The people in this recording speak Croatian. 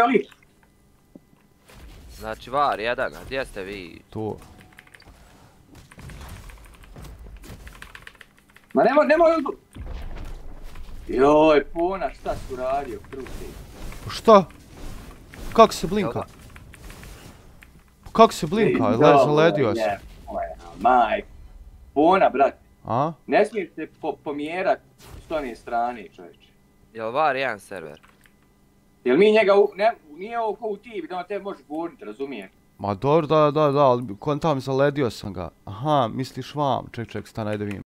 klikali? Znači var jedan, a gdje ste vi? Tu. Ma nemoj, nemoj on... Joj, pona, šta su radio, kruti. Šta? Kako se blinka? Kako se blinka? Zaledio se. Majk. Pona, brat. A? Ne smiješ se po, pomjerat s one strane, čovječe. Jel var jedan server? Jel mi njega, u, ne, nije ovo u tibi, da on te može gurnit, razumiješ? Ma dobro, da, da, da, ali kontam zaledio sam ga. Aha, misliš vam. Ček, ček, stane, ajde vidim.